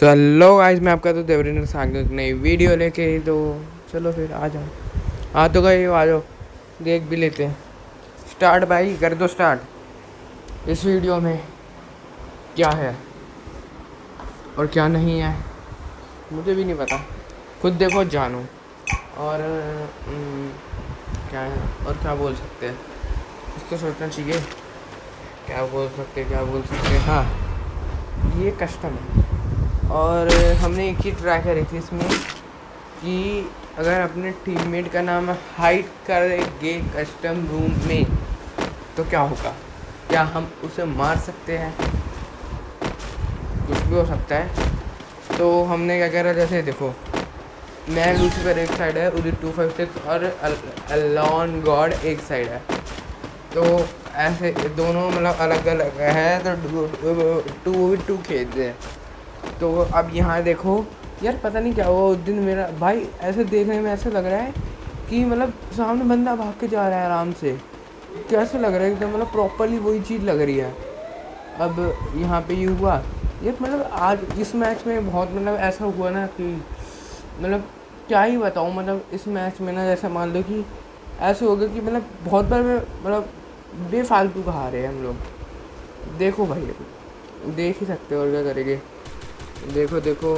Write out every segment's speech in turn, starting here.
तो hello guys मैं आपका तो देवरिंदर सांग एक नई वीडियो लेके ही तो चलो फिर, आ जाओ। आ तो गए, आ जाओ। देख भी लेते हैं। स्टार्ट भाई, कर दो स्टार्ट इस वीडियो में क्या है और क्या नहीं है, मुझे भी नहीं पता। खुद देखो, जानो। और क्या है, और क्या बोल सकते हैं? तो सोचना चाहिए। क्या बोल सकते क्या बोल सकते हैं? हाँ ये कस्टम है। और हमने एक ही ट्राई करी थी इसमें कि अगर अपने टीममेट का नाम हाइड करेंगे कस्टम रूम में तो क्या होगा क्या हम उसे मार सकते हैं कुछ भी हो सकता है तो हमने क्या करा जैसे देखो मैं लूसीफर एक साइड है उधर टू फाइव सिक्स और अलॉन गॉड एक साइड है तो ऐसे दोनों मतलब अलग अलग है तो टू टू खेलते हैं तो अब यहाँ देखो। यार पता नहीं क्या हुआ, उस दिन मेरा भाई ऐसे देखने में ऐसा लग रहा है कि मतलब सामने बंदा भाग के जा रहा है आराम से। कैसे लग रहा है? एकदम मतलब प्रॉपरली वही चीज़ लग रही है। अब यहाँ पे ये यह हुआ। ये मतलब आज इस मैच में बहुत मतलब ऐसा हुआ ना कि मतलब क्या ही बताऊँ मतलब इस मैच में ना जैसे मान लो कि ऐसे हो गया कि मतलब बहुत बार मतलब बेफालतू का हारे हम लोग। देखो भाई, देख ही सकते हो और क्या करेंगे। देखो देखो।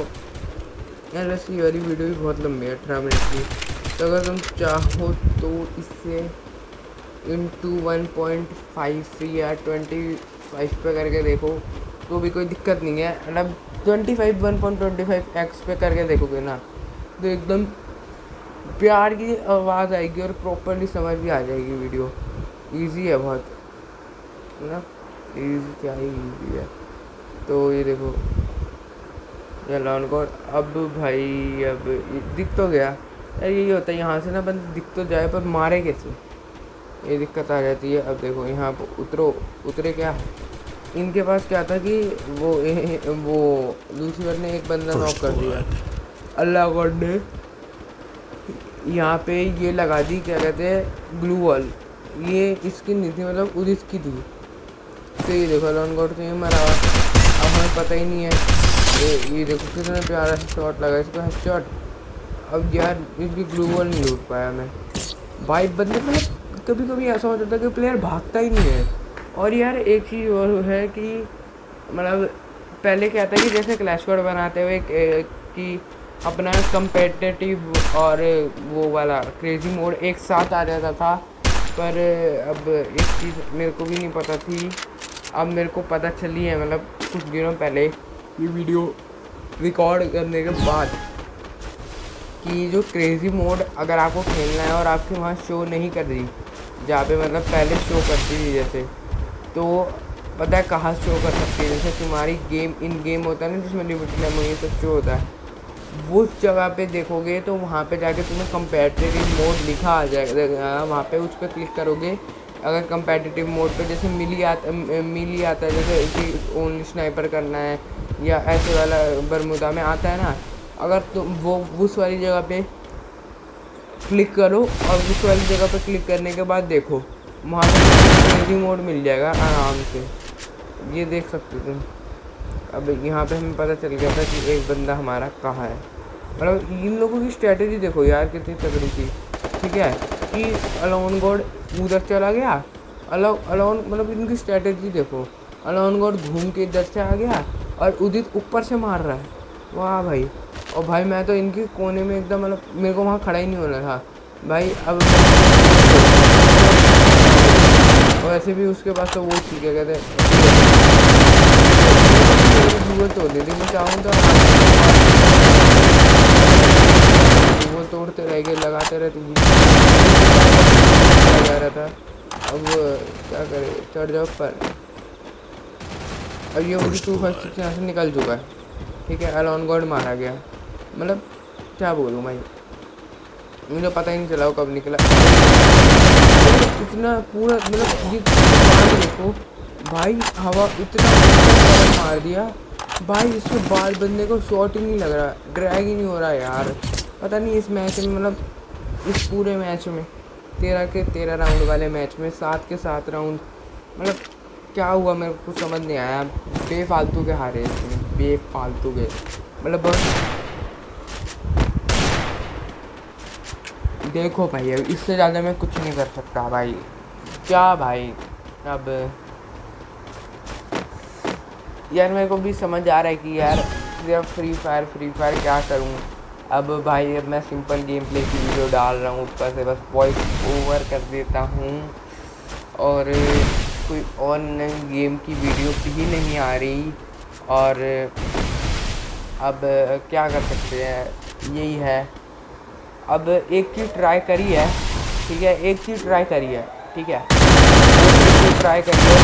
यार, वैसे ये वाली वीडियो भी बहुत लंबी है, अठारह मिनट की। तो अगर तुम चाहो तो इससे into one point five three या ट्वेंटी फाइव पे करके देखो तो भी कोई दिक्कत नहीं है। मतलब twenty five one point twenty five x पे करके देखोगे ना तो एकदम प्यार की आवाज़ आएगी और प्रॉपरली समझ भी आ जाएगी वीडियो इजी है बहुत, है ना? इजी क्या ही इजी है। तो ये देखो। या लॉन कोड अब भाई अब दिख तो गया। यार यही होता है यहाँ से ना बंद दिख तो जाए पर मारे कैसे? ये दिक्कत आ जाती है। अब देखो यहाँ पर उतरो उतरे क्या? इनके पास क्या था कि वो ए, वो लूसीफर ने एक बंदा नॉक कर दिया। अल्लाह गॉड ने। यहाँ पे ये लगा दी क्या कहते हैं ग्लू वॉल ये इसकी नहीं थी मतलब उदिस की थी। तो ये देखो लॉन गॉड तो ये मरा अब हमें पता ही नहीं है। ये ये देखो कितना प्यारा शॉट लगा इसका शॉट अब यार, इसकी ग्लू वॉल नहीं लूट पाया मैं। भाई बंदे मतलब कभी कभी ऐसा हो जाता है कि प्लेयर भागता ही नहीं है। और यार, एक चीज़ और है कि मतलब पहले क्या था कि जैसे क्लैश कोड बनाते हुए कि अपना कंपेटिटिव और वो वाला क्रेजी मोड एक साथ आ जाता था। पर अब एक चीज़ मेरे को भी नहीं पता थी। अब मेरे को पता चली है मतलब कुछ दिनों पहले। ये वीडियो रिकॉर्ड करने के बाद कि जो क्रेज़ी मोड अगर आपको खेलना है और आपके वहाँ शो नहीं कर रही, जहाँ पे मतलब पहले शो करती थी जैसे तो पता है कहाँ शो कर सकती है? जैसे तुम्हारी गेम इन गेम होता है ना, जिसमें लिमिटेड एमओ ये सब शो होता है, वो जगह पे देखोगे तो वहाँ पे जाके तुम्हें कंपेटिटिव मोड लिखा आ जाएगा वहाँ पे उस पर क्लिक करोगे। अगर कंपेटिटिव मोड पे जैसे मिली आता मिली आता है, जैसे ओनली स्नाइपर करना है या ऐसे वाला बरमुदा में आता है ना, अगर तुम वो, उस वाली जगह पे क्लिक करो और उस वाली जगह पे क्लिक करने के बाद देखो, वहाँ पे मोड मिल जाएगा आराम से। ये देख सकते तुम। अब यहाँ पे हमें पता चल गया था कि एक बंदा हमारा कहाँ है। मतलब इन लोगों की स्ट्रेटजी देखो यार, कितनी तगड़ी थी। ठीक है? कि अलोन गॉड उधर चला गया अलो अलोन मतलब इनकी स्ट्रेटजी देखो। अलोन गॉड घूम के इधर से आ गया और उदित ऊपर से मार रहा है। वाह भाई। और भाई, मैं तो इनके कोने में एकदम मतलब मेरे को वहाँ खड़ा ही नहीं होना था। भाई, अब वैसे भी उसके पास तो वो ठीक है, कहते तोड़ दी थी मैं चाहूँ तो वो तोड़ते रह गए, लगाते रहते जा रहा था? अब क्या करे? चढ़ जाओ पर अब ये मुझे टू फ़र्स्ट यहाँ से निकल चुका है। ठीक है अलॉन गॉड मारा गया। मतलब क्या बोलूँ भाई? मुझे पता ही नहीं चला वो कब निकला। इतना पूरा मतलब देखो। भाई, हवा इतना मार दिया। भाई, इसके बाल बंदे को शॉट ही नहीं लग रहा। ड्रैग ही नहीं हो रहा यार। पता नहीं इस मैच में मतलब इस पूरे मैच में। तेरह के तेरह राउंड वाले मैच में, सात के सात राउंड मतलब क्या हुआ मेरे को समझ नहीं आया। बेफालतू के हारे इसमें, बेफालतू के। मतलब देखो भाई, अब इससे ज़्यादा मैं कुछ नहीं कर सकता भाई। क्या भाई, अब। यार मेरे को भी समझ आ रहा है कि यार सिर्फ़ फ्री फायर फ्री फायर क्या करूँ। अब भाई, अब मैं सिंपल गेम प्ले की वीडियो डाल रहा हूँ, ऊपर से बस वॉइस ओवर कर देता हूँ। और कोई और नई गेम की वीडियो भी नहीं आ रही और अब क्या कर सकते हैं, यही है। अब एक चीज़ ट्राई करी है, ठीक है, एक चीज़ ट्राई करी है, ठीक है। ट्राई करी है,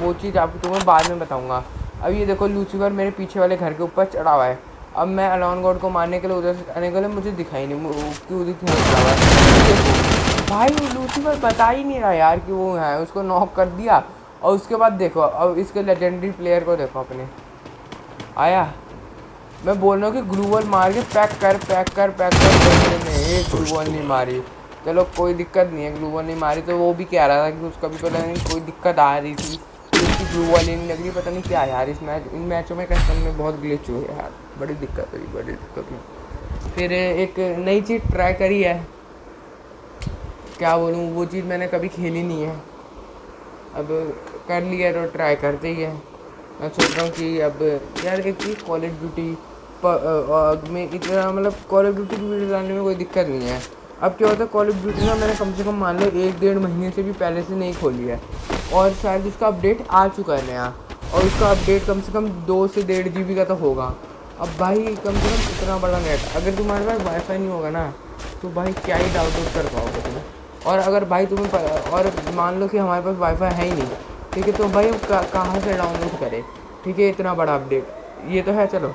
वो चीज़ आपको तुम्हें बाद में बताऊँगा। अब ये देखो लूसीफर मेरे पीछे वाले घर के ऊपर चढ़ा हुआ है। अब मैं अलॉन गॉड को मारने के लिए उधर से आने के लिए मुझे दिखाई नहीं क्यों दिख नहीं भाई, लूसीफर बता ही नहीं रहा यार कि वो है। उसको नॉक कर दिया और उसके बाद देखो, अब इसके लेजेंडरी प्लेयर को देखो अपने। आया। मैं बोल रहा हूँ कि ग्लूवल मार के पैक कर पैक कर पैक कर। नहीं एक ग्लूवल नहीं मारी। चलो, कोई दिक्कत नहीं है। ग्लूवल नहीं मारी तो वो भी कह रहा था कि उसका भी पता नहीं, कोई दिक्कत आ रही थी। उसकी ग्लूवल नहीं लग रही, पता नहीं क्या यार, इस मैच इन मैचों में कस्टम में बहुत ग्लिच हुए यार। बड़ी दिक्कत हुई, बड़ी दिक्कत हुई। फिर एक नई चीज़ ट्राई करी है। क्या बोलूँ, वो चीज़ मैंने कभी खेली नहीं है। अब कर लिया तो ट्राई करते ही है। मैं सोच रहा हूँ कि अब यार एक चीज़ कॉलेज ड्यूटी में इतना मतलब कॉल ऑफ़ ड्यूटी की वीडियो डालने में कोई दिक्कत नहीं है। अब क्या होता है कॉल ऑफ़ ड्यूटी ना मैंने कम से कम मान लो एक डेढ़ महीने से भी पहले से नहीं खोली है। और शायद उसका अपडेट आ चुका है नया, और उसका अपडेट कम से कम दो से डेढ़ जी का तो होगा। अब भाई कम से कम इतना बड़ा नेट अगर तुम्हारे पास वाईफाई नहीं होगा ना तो भाई क्या ही डाउनलोड कर पाओगे? और अगर भाई तुम्हें और मान लो कि हमारे पास वाईफाई है ही नहीं, ठीक है तो भाई कहाँ से डाउनलोड करें? ठीक है, इतना बड़ा अपडेट ये तो है, चलो।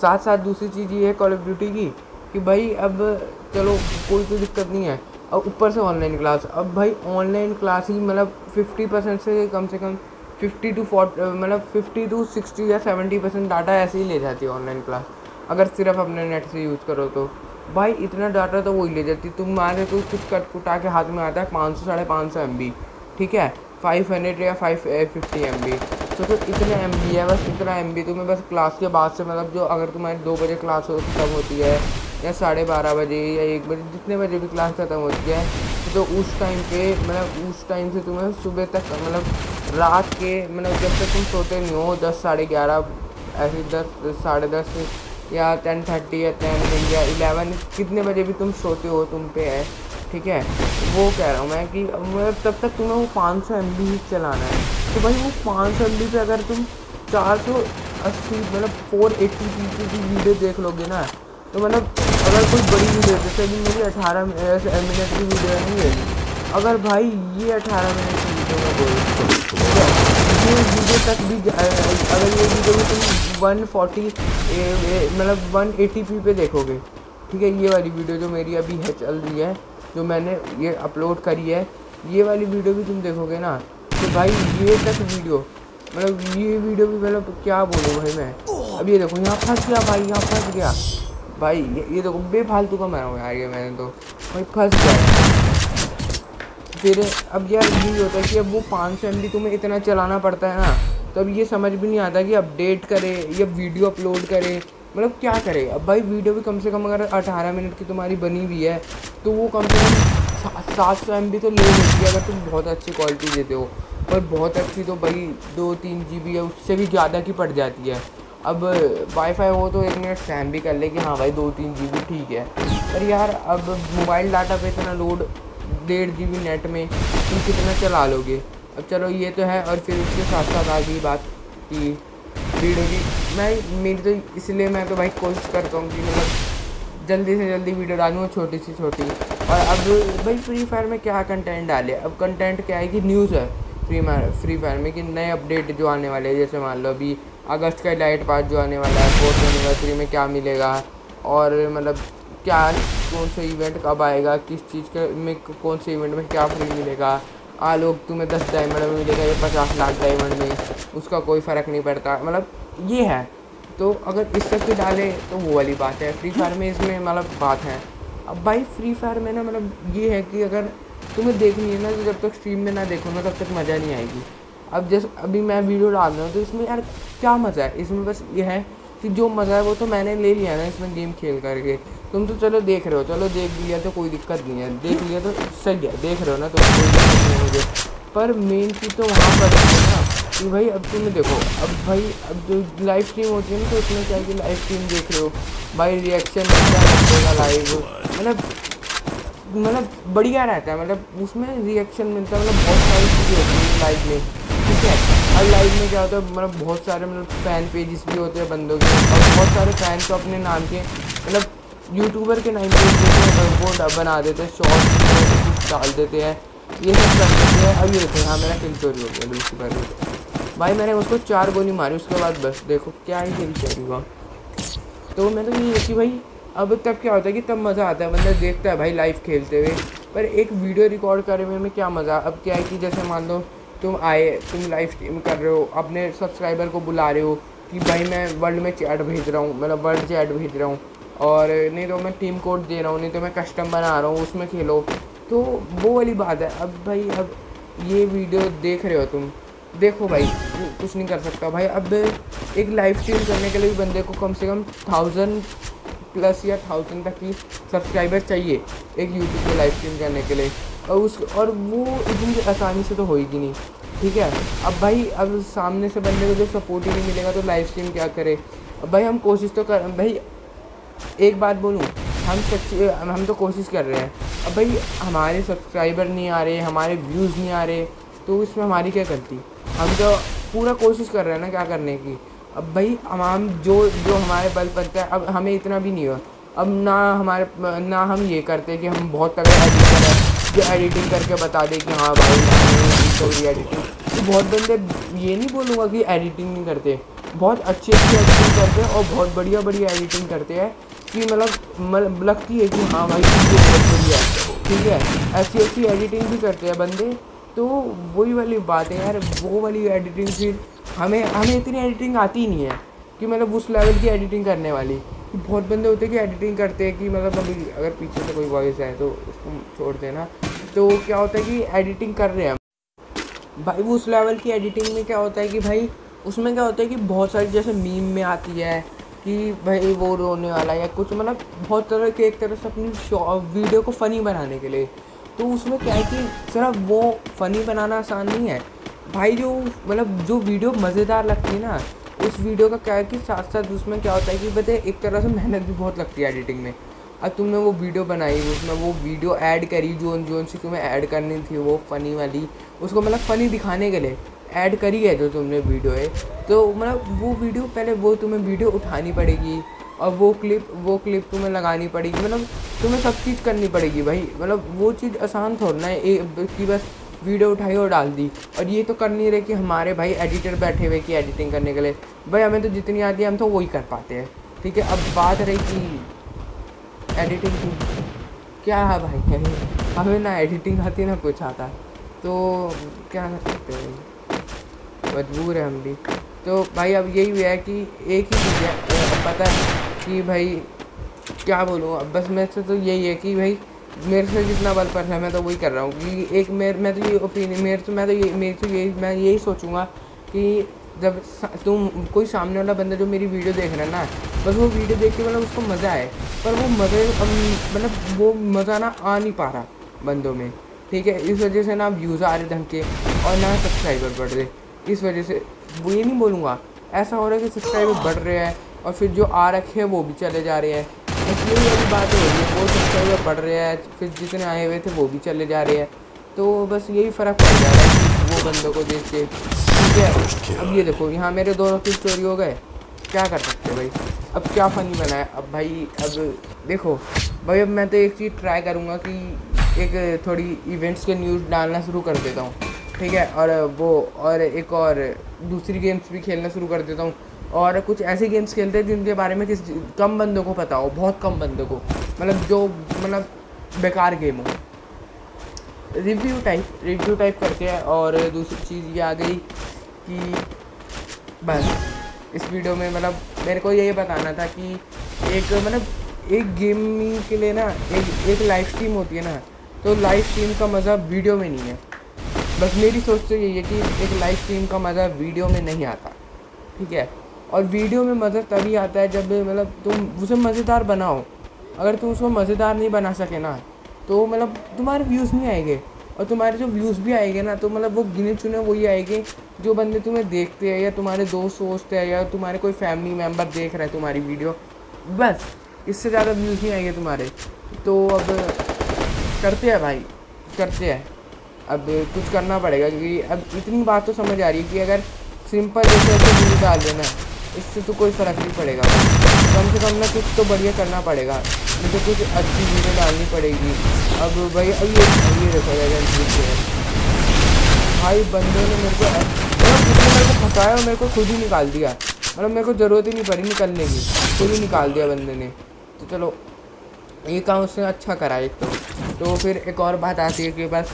साथ साथ दूसरी चीज़ ये है कॉल ऑफ़ ड्यूटी की, कि भाई अब चलो, कोई तो दिक्कत नहीं है। अब ऊपर से ऑनलाइन क्लास अब भाई ऑनलाइन क्लास ही मतलब फिफ्टी परसेंट से कम से कम फिफ्टी टू फोर्ट मतलब फिफ्टी टू सिक्सटी या सेवेंटी परसेंट डाटा ऐसे ही ले जाती है ऑनलाइन क्लास अगर सिर्फ़ अपने नेट से यूज़ करो तो। भाई, इतना डाटा तो वही ले जाती। तुम तुम्हारे तो कुछ कट कुटा के हाथ में आता है पाँच सौ, साढ़े पाँच सौ एम बी ठीक है? फाइव हंड्रेड या फाइव फिफ्टी एम बी तो फिर इतने एम बी है, बस इतना एम बी तुम्हें बस क्लास के बाद से मतलब जो अगर तुम्हारी दो बजे क्लास हो, खत्म होती है, या साढ़े बारह बजे, या एक बजे, जितने बजे भी क्लास ख़त्म होती है तो उस टाइम पे मतलब उस टाइम से तुम्हें सुबह तक मतलब रात के मतलब जब तक तुम सोते नहीं हो, दस, साढ़े ग्यारह, ऐसे दस, साढ़े दस या टेन थर्टी या टेन या इलेवन, कितने बजे भी तुम सोते हो तुम पे है, ठीक है? वो कह रहा हूँ मैं कि मतलब तब तक तुम्हें वो पाँच सौ एम बी ही चलाना है। तो भाई वो पाँच सौ एम बी पे अगर तुम चार सौ अस्सी मतलब फोर एट्टी पी की वीडियो देख लोगे ना तो मतलब अगर कोई बड़ी वीडियो जैसे अभी मेरी अठारह मिनट की वीडियो नहीं है अगर भाई ये अठारह मिनट की वीडियो में बोल ये वीडियो तक भी अगर ये वीडियो भी तुम वन फोर्टी मतलब वन एटी पी पे देखोगे ठीक है ये वाली वीडियो जो मेरी अभी है चल रही है जो मैंने ये अपलोड करी है ये वाली वीडियो भी तुम देखोगे ना तो भाई ये तक वीडियो मतलब ये वीडियो भी मतलब क्या बोलूँ भाई मैं? अब ये देखो यहाँ फंस गया भाई यहाँ फंस गया। भाई ये, देखो बेफालतू का मारा यार ये मैंने तो भाई फंस गया। फिर अब यार यही होता है कि अब वो पाँच सौ एम तुम्हें इतना चलाना पड़ता है ना तो अब ये समझ भी नहीं आता कि अपडेट करे या वीडियो अपलोड करे। मतलब क्या करे? अब भाई वीडियो भी कम से कम अगर अठारह मिनट की तुम्हारी बनी हुई है तो वो कम से कम सात सौ एम तो ले लेती है, अगर तुम बहुत अच्छी क्वालिटी देते हो। और बहुत अच्छी तो भाई दो तीन जी बी है, उससे भी ज़्यादा की पड़ जाती है। अब वाईफाई हो तो एक मिनट सैम भी कर ले कि हाँ भाई दो तीन जी बी ठीक है। पर यार अब मोबाइल डाटा पे इतना लोड डेढ़ जी बी नेट में तुम कितना चला लोगे? अब चलो ये तो है और फिर उसके साथ साथ आ गई बात कि वीडियो की। मैं, मेरी तो इसलिए मैं तो भाई कोशिश करता हूँ कि मतलब जल्दी से जल्दी वीडियो डालूँ छोटी सी छोटी। और अब भाई फ्री फायर में क्या कंटेंट डाले? अब कंटेंट क्या है कि न्यूज़ है। फ्री फ्री फायर में कि नए अपडेट जो आने वाले हैं, जैसे मान लो अभी अगस्त का लाइट पास जो आने वाला है फोर्थ एनिवर्सरी में क्या मिलेगा? और मतलब क्या कौन सा इवेंट कब आएगा, किस चीज़ के में कौन से इवेंट में क्या फ्री मिलेगा। आ लोग तुम्हें दस डायमंड में मिलेगा या पचास लाख डायमंड में, उसका कोई फ़र्क नहीं पड़ता। मतलब ये है। तो अगर इस तक के डाले तो वो वाली बात है। फ्री फायर में इसमें मतलब बात है। अब भाई फ्री फायर में ना मतलब ये है कि अगर तुम्हें देखनी है ना तो जब तक स्ट्रीम में ना देखो ना, तब तक मज़ा नहीं आएगी। अब जैसे, अभी मैं वीडियो डाल रहा हूँ तो इसमें यार क्या मज़ा है? इसमें बस ये है कि जो मज़ा है वो तो मैंने ले लिया ना इसमें गेम खेल करके। तुम तो चलो देख रहे हो, चलो देख लिया तो कोई दिक्कत नहीं है। देख लिया तो सही है, देख रहे हो ना तो नहीं मुझे। पर मेन चीज़ तो वहाँ पर है ना कि भाई अब तुम देखो, अब भाई, अब जो लाइव स्ट्रीम होती है ना तो उसमें क्या है कि लाइव स्ट्रीम देख रहे हो। भाई रिएक्शन क्या लगेगा लाइव मतलब मतलब बढ़िया रहता है। मतलब उसमें रिएक्शन मिलता है मतलब बहुत सारी चीज़ें होती है लाइव में। ठीक है? और लाइव में क्या होता है मतलब बहुत सारे मतलब फ़ैन पेजेस भी होते हैं बंदों के, और बहुत सारे फ़ैन तो अपने नाम के मतलब यूट्यूबर के नाम पे वो बना देते हैं शॉर्ट डाल देते हैं, ये सब कर देते हैं। ये देखो हाँ मेरा किल चोरी हो गया दूसरी बार भाई, मैंने उसको चार गोली मारी, उसके बाद बस, देखो क्या ही किल चोरी हुआ। तो मैं तो ये कि भाई, अब तब क्या होता है कि तब मज़ा आता है, बंदा देखता है भाई लाइव खेलते हुए, पर एक वीडियो रिकॉर्ड करने में क्या मज़ा, अब क्या है कि जैसे मान लो तुम आए, तुम लाइव स्ट्रीम कर रहे हो, अपने सब्सक्राइबर को बुला रहे हो कि भाई मैं वर्ल्ड में चैट भेज रहा हूँ मतलब वर्ल्ड चैट भेज रहा हूँ। और नहीं तो मैं टीम कोड दे रहा हूँ, नहीं तो मैं कस्टम बना रहा हूँ, उसमें खेलो। तो वो वाली बात है। अब भाई, अब ये वीडियो देख रहे हो तुम। देखो भाई, कुछ नहीं कर सकता भाई। अब एक लाइव स्ट्रीम करने के लिए भी बंदे को कम से कम थाउज़ेंड प्लस या थाउज़ेंड तक की सब्सक्राइबर चाहिए एक यूट्यूब पे लाइव स्ट्रीम करने के लिए। और उस, और वो इतनी आसानी से तो होएगी नहीं, ठीक है? अब भाई, अब सामने से बंदे को जब सपोर्ट ही नहीं मिलेगा तो लाइव स्ट्रीम क्या करे? अब भाई, हम कोशिश तो कर, भाई, एक बात बोलूँ, हम सच्ची हम तो कोशिश कर रहे हैं। अब भाई, हमारे सब्सक्राइबर नहीं आ रहे, हमारे व्यूज़ नहीं आ रहे तो इसमें हमारी क्या गलती? हम तो पूरा कोशिश कर रहे हैं ना क्या करने की। अब भाई, हम जो जो हमारे बल पड़ता है, अब हमें इतना भी नहीं हुआ। अब ना हमारे, ना हम ये करते कि हम बहुत तगड़े जो एडिटिंग करके बता दें कि हाँ भाई एडिटिंग तो बहुत बंदे ये नहीं बोलूँगा कि एडिटिंग नहीं करते। बहुत अच्छी अच्छी एडिटिंग करते हैं और बहुत बढ़िया बढ़िया एडिटिंग करते हैं कि मतलब लगती है कि हाँ भाई बहुत बढ़िया ठीक है? ऐसी ऐसी एडिटिंग भी करते हैं बंदे। तो वही वाली बात है यार, वो वाली एडिटिंग फिर हमें हमें इतनी एडिटिंग आती ही नहीं है। कि मतलब उस लेवल की एडिटिंग करने वाली। कि बहुत बंदे होते हैं कि एडिटिंग करते हैं कि मतलब अभी अगर पीछे से कोई वॉइस है तो उसको छोड़ देना। तो क्या होता है कि एडिटिंग कर रहे हैं भाई वो उस लेवल की एडिटिंग में क्या होता है कि भाई उसमें क्या होता है कि बहुत सारी जैसे मीम में आती है कि भाई वो रोने वाला या कुछ मतलब बहुत तरह के एक तरह से अपनी वीडियो को फ़नी बनाने के लिए। तो उसमें क्या है कि सिर्फ़ वो फ़नी बनाना आसान नहीं है। भाई जो मतलब जो वीडियो मज़ेदार लगती है ना उस वीडियो का क्या है कि साथ साथ उसमें क्या होता है कि बताए एक तरह से मेहनत भी बहुत लगती है एडिटिंग में। अब तुमने वो वीडियो बनाई, उसमें वो वीडियो ऐड करी, जो जो सी तुम्हें ऐड करनी थी, वो फ़नी वाली, उसको मतलब फ़नी दिखाने के लिए ऐड करी है जो तुमने वीडियो है। तो मतलब वो वीडियो, पहले वो तुम्हें वीडियो उठानी पड़ेगी, और वो क्लिप वो क्लिप तुम्हें लगानी पड़ेगी मतलब तुम्हें सब चीज़ करनी पड़ेगी भाई। मतलब वो चीज़ आसान थोड़ा है कि बस वीडियो उठाई और डाल दी। और ये तो कर नहीं रहे कि हमारे भाई एडिटर बैठे हुए कि एडिटिंग करने के लिए। भाई, हमें तो जितनी आती है, हम तो वही कर पाते हैं। ठीक है, अब बात रही कि एडिटिंग की। क्या है भाई, हमें ना एडिटिंग आती ना कुछ आता तो क्या कर सकते हैं मजबूर है हम भी। तो भाई, अब यही हुआ है कि एक ही चीज़ है पता है कि भाई, क्या बोलूँ, अब बस से तो यही है कि भाई मेरे से जितना बल पर है, मैं तो वही कर रहा हूँ कि एक मेरे, मैं तो ये ओपिनियन मेरे तो मैं तो ये, मेरे तो यही, मैं यही सोचूँगा कि जब तुम, कोई सामने वाला बंदा जो मेरी वीडियो देख रहा है ना, बस वो वीडियो देख के मतलब उसको मज़ा आए, पर वो मज़े मतलब वो मज़ा ना आ नहीं पा रहा बंदों में, ठीक है? इस वजह से ना व्यूज़ आ रहे ढंग के और ना सब्सक्राइबर बढ़ रहे, इस वजह से वो ये नहीं बोलूँगा, ऐसा हो रहा है कि सब्सक्राइबर बढ़ रहे हैं और फिर जो आ रखे हैं वो भी चले जा रहे हैं इसलिए वाली बात हो रही है, वो सब्सक्राइबर बढ़ रहे हैं, फिर जितने आए हुए थे वो भी चले जा रहे हैं। तो बस यही फ़र्क पड़ जा रहा है वो बंदों को देख के, ठीक है? अब ये देखो, यहाँ मेरे दोनों की स्टोरी हो गए। क्या कर सकते भाई? अब क्या फ़नी बना है? अब भाई, अब देखो, भाई, अब मैं तो एक चीज़ ट्राई करूँगा कि एक थोड़ी इवेंट्स के न्यूज़ डालना शुरू कर देता हूँ, ठीक है? और वो, और एक और दूसरी गेम्स भी खेलना शुरू कर देता हूँ। और कुछ ऐसे गेम्स खेलते हैं जिनके बारे में किस कम बंदों को पता हो, बहुत कम बंदों को। मतलब जो मतलब बेकार गेम हो। रिव्यू टाइप रिव्यू टाइप करके और दूसरी चीज़ ये आ गई कि बस, इस वीडियो में मतलब मेरे को यही बताना था कि एक मतलब एक गेमिंग के लिए ना, एक एक लाइव स्ट्रीम होती है ना तो लाइव स्ट्रीम का मज़ा वीडियो में नहीं है। बस मेरी सोच तो यही है कि एक लाइव स्ट्रीम का मज़ा वीडियो में नहीं आता। ठीक है? और वीडियो में मज़ा तभी आता है जब मतलब तुम उसे मज़ेदार बनाओ। अगर तुम उसको मज़ेदार नहीं बना सके ना तो मतलब तुम्हारे व्यूज़ नहीं आएँगे। और तुम्हारे जो व्यूज़ भी आएँगे ना तो मतलब वो गिने चुने वही आएँगे जो बंदे तुम्हें देखते हैं या तुम्हारे दोस्त वोस्त है या तुम्हारे कोई फैमिली मेंबर देख रहा है तुम्हारी वीडियो बस, इससे ज़्यादा व्यूज़ नहीं आएँगे तुम्हारे। तो अब करते हैं भाई, करते हैं। अब कुछ करना पड़ेगा क्योंकि अब इतनी बात तो समझ आ रही है कि अगर सिंपल जैसे ऐसे डाल देना। इससे तो कोई फ़र्क नहीं पड़ेगा। कम से कम ना कुछ तो बढ़िया करना पड़ेगा। मुझे कुछ अच्छी वीडियो डालनी पड़ेगी। अब भाई, अब ये ये देखो भाई, बंदों ने मेरे को मतलब मेरे को फंसाया और मेरे को खुद ही निकाल दिया। मतलब मेरे को ज़रूरत ही नहीं पड़ी निकलने की। खुद ही निकाल दिया बंदे ने। तो चलो, ये काम उसने अच्छा करा एक तो। तो फिर एक और बात आती है कि बस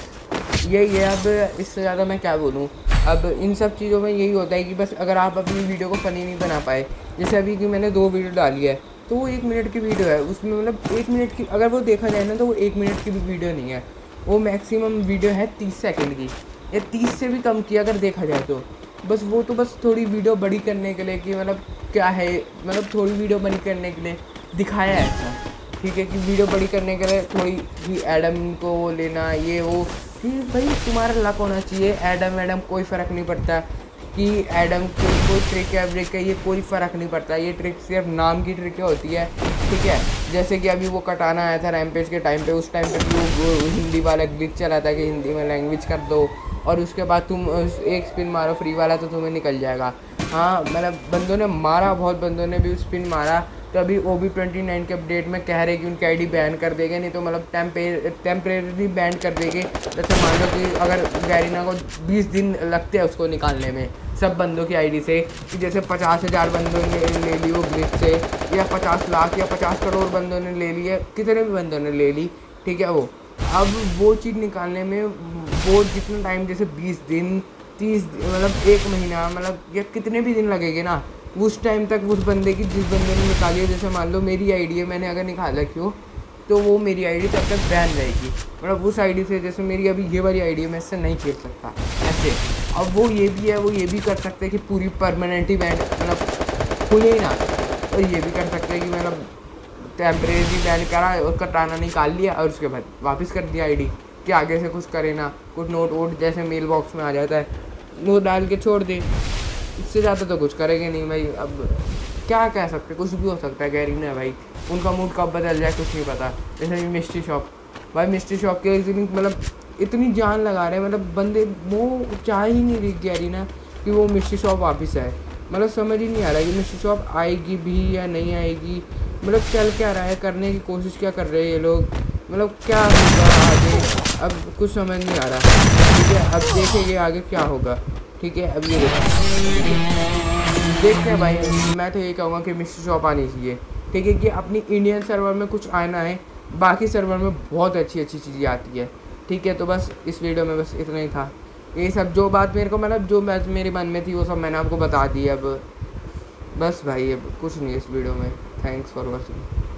यही है, अब इससे ज़्यादा मैं क्या बोलूँ? अब इन सब चीज़ों में यही होता है कि बस अगर आप अपनी वीडियो को फ़नी नहीं बना पाए, जैसे अभी कि मैंने दो वीडियो डाली है तो वो एक मिनट की वीडियो है, उसमें मतलब एक मिनट की, अगर वो देखा जाए ना तो वो एक मिनट की भी वीडियो नहीं है। वो मैक्सिमम वीडियो है तीस सेकेंड की, या तीस से भी कम की अगर देखा जाए तो। बस वो तो बस थोड़ी वीडियो बड़ी करने के लिए कि मतलब क्या है मतलब थोड़ी वीडियो बड़ी करने के लिए दिखाया है ऐसा। ठीक है कि वीडियो बड़ी करने के लिए थोड़ी कि एडम को लेना, ये वो कि भाई तुम्हारा लक होना चाहिए। एडम एडम कोई फ़र्क नहीं पड़ता कि एडम कोई कोई ट्रिक है ब्रिक है ये कोई फ़र्क नहीं पड़ता। ये ट्रिक सिर्फ़ नाम की ट्रिक होती है, ठीक है? जैसे कि अभी वो कटाना आया था रैमपेज के टाइम पे, उस टाइम पे वो हिंदी वाला ग्लिच चला था कि हिंदी में लैंग्वेज कर दो और उसके बाद तुम एक स्पिन मारो फ्री वाला तो तुम्हें निकल जाएगा। हाँ मतलब बंदों ने मारा, बहुत बंदों ने भी स्पिन मारा। तो अभी ओ बी ट्वेंटी नाइन के अपडेट में कह रहे कि उनकी आईडी बैन कर देंगे, नहीं तो मतलब टेम्परेरी बैन कर देंगे। जैसे मान लो कि अगर गैरिना को 20 दिन लगते हैं उसको निकालने में, सब बंदों की आईडी से, कि जैसे पचास हज़ार बंदों ने ले ली वो ग्लिच से, या पचास लाख या पचास करोड़ बंदों ने ले ली है कितने भी बंदों ने ले ली, ठीक है वो। अब वो चीज़ निकालने में वो जितना टाइम जैसे बीस दिन, तीस मतलब एक महीना मतलब या कितने भी दिन लगेंगे ना उस टाइम तक उस बंदे की, जिस बंदे ने निकाली है, जैसे मान लो मेरी आईडी है, मैंने अगर निकाला हो तो वो मेरी आईडी तब तक बैन रहेगी। मतलब उस आईडी से, जैसे मेरी अभी ये वाली आईडी है, मैं इससे नहीं खेल सकता। ऐसे अब वो ये भी है, वो ये भी कर सकते हैं कि पूरी परमानेंट बैन मतलब खुले ही ना। और ये भी कर सकते हैं कि मतलब टेम्परेरी बैन करा और कटाना निकाल लिया और उसके बाद वापस कर दिया आईडी कि आगे से कुछ करे ना, कुछ नोट वोट जैसे मेल बॉक्स में आ जाता है, वो डाल के छोड़ दे। इससे ज़्यादा तो कुछ करेंगे नहीं भाई, अब क्या कह सकते, कुछ भी हो सकता है, गैरी ने भाई। उनका मूड कब बदल जाए, कुछ नहीं पता। जैसे मिस्ट्री शॉप। भाई मिस्ट्री शॉप के इतनी मतलब इतनी जान लगा रहे हैं मतलब बंदे, वो चाह ही नहीं रही गैरी ना कि वो मिस्ट्री शॉप वापस आए। मतलब समझ ही नहीं आ रहा है कि मिस्ट्री शॉप आएगी भी या नहीं आएगी। मतलब चल क्या रहा है, करने की कोशिश क्या कर रहे हैं ये लोग? मतलब क्या होगा आगे? अब कुछ समझ नहीं आ रहा। ठीक है, अब देखेंगे आगे क्या होगा। ठीक है, अब ये देखते हैं भाई, मैं तो ये कहूँगा कि मिस्टर शॉप आनी चाहिए। ठीक है कि अपनी इंडियन सर्वर में कुछ आना है, बाकी सर्वर में बहुत अच्छी अच्छी चीज़ें आती है। ठीक है तो बस इस वीडियो में बस इतना ही था। ये सब जो बात मेरे को मतलब जो मेरे मन में थी, वो सब मैंने आपको बता दी अब। बस भाई, अब कुछ नहीं इस वीडियो में। Thanks for watching